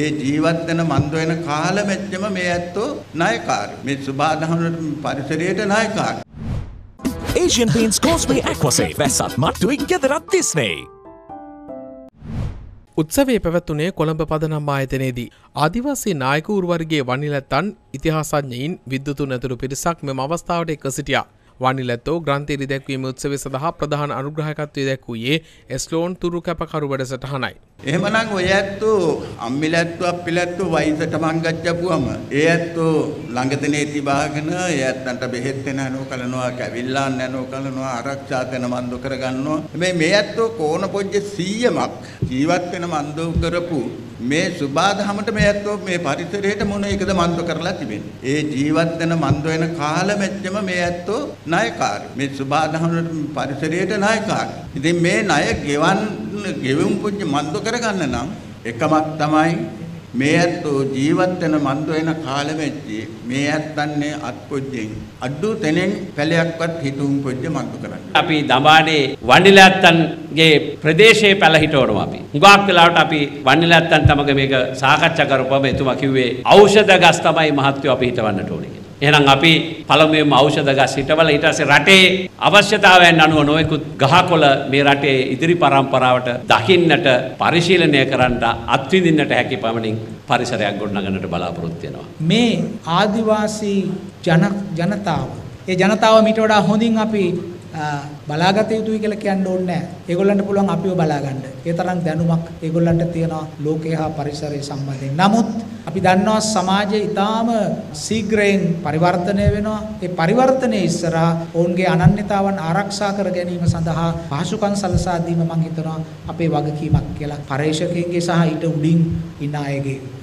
ඒ ජීවත් වෙන මන්ද වෙන කාලෙමෙච්චම මේ ඇත්තෝ නායකාරයෝ. මේ සුභාදහම පරිසරයට නායකාරයෝ. Asian Paints Causeway Aquasafe වැස්සත් මට්ටුවෙක් ගෙදරත් තිස්නේ. උත්සවේ පැවැත්වනේ Colombo පදනම් ආයතනයේදී. ආදිවාසී නායකූර්වර්ගේ වනිලැත්තන් ඉතිහාසඥයින් විද්දුතු නැතුරු පිරිසක් මෙම අවස්ථාවට එක සිටියා. වනිලැත්තෝ ග්‍රන්ථේරි දැක්වීම උත්සව සඳහා ප්‍රධාන අනුග්‍රහකත්වය දැක්වූයේ එස්ලෝන් තුරු කැපකරු වැඩ සටහනයි. එහෙමනම් ඔය ඇත්තෝ අම්මිලැත්තෝ අප්පිලැත්තෝ වයසට මංගච්ඡපුවම ඒ ඇත්තෝ ළඟදනේ තිබාගෙන ඒ ඇත්තන්ට බෙහෙත් වෙන නෝ කලනවා කැවිල්ලාන් නෝ කලනවා ආරක්ෂා කරන මන්දු කරගන්නවා මේ මේ ඇත්තෝ කෝණ පොජ්ජ 100ක් ජීවත් වෙන මන්දු කරපු මේ සුබාදහමට මේ ඇත්තෝ මේ පරිසරයට මොන එකද මන්දු කරලා තිබෙන්නේ? ඒ ජීවත් වෙන මන්දු වෙන කාලෙමෙච්චම මේ ඇත්තෝ නායකාරයෝ මේ සුබාදහම පරිසරයට නායකාරයෝ ඉතින් මේ ණය ගෙවන් ගෙවුම් පුජ්‍ය මන්දු කරගන්න නම් එකමක් තමයි මේ ඇත්තෝ ජීවත් වෙන මන්ද වෙන කාලෙමෙච්චි මේ ඇත්තන්නේ අත්පොජ්ජෙන් අඩු තැනෙන් පැලයක්වත් හිතුම් පොජ්ජ මන්දු කරන්න. අපි දඹානේ වණිලැත්තන්ගේ ප්‍රදේශයේ පැල හිටවනවා අපි. හුඟක් වෙලාවට අපි වණිලැත්තන් තමග මේක සාකච්ඡා කරපුවම එතුමා කිව්වේ ඖෂධ ගස් තමයි මහත්වෝ අපි හිටවන්නට ඕනේ කියලා. එහෙනම් අපි පළමුවෙන්ම ඖෂධ ගස් හිටවල ඊට පස්සේ රටේ අවශ්‍යතාවයන් අනුව නොයෙකුත් ගහකොළ මේ රටේ ඉදිරි පරම්පරාවට දකින්නට පරිශීලනය කරන්නට අත්විඳින්නට හැකි පමණින් පරිසරයක් ගොඩනගන්නට බලාපොරොත්තු වෙනවා. මේ ආදිවාසී ජන ජනතාව ඒ ජනතාව මීට වඩා හොඳින් අපි බලාගත යුතුයි කියලා කියන්න ඕනේ නැහැ. ඒගොල්ලන්ට පුළුවන් අපිව බලාගන්න. ඒ තරම් දැනුමක් ඒගොල්ලන්ට තියෙනවා ලෝකය හා පරිසරය සම්බන්ධයෙන්. නමුත් අපි දන්නවා සමාජය ඊටාම ශීඝ්‍රයෙන් පරිවර්තනය වෙනවා. ඒ පරිවර්තනයේ ඉස්සරහා ඔවුන්ගේ අනන්‍යතාවන් ආරක්ෂා කර ගැනීම සඳහා පහසුකම් සලසා දීම මම හිතනවා අපේ වගකීමක් කියලා. පරේක්ෂකයන්ගේ සහ ඊට උඩින් ඉන්න අයගේ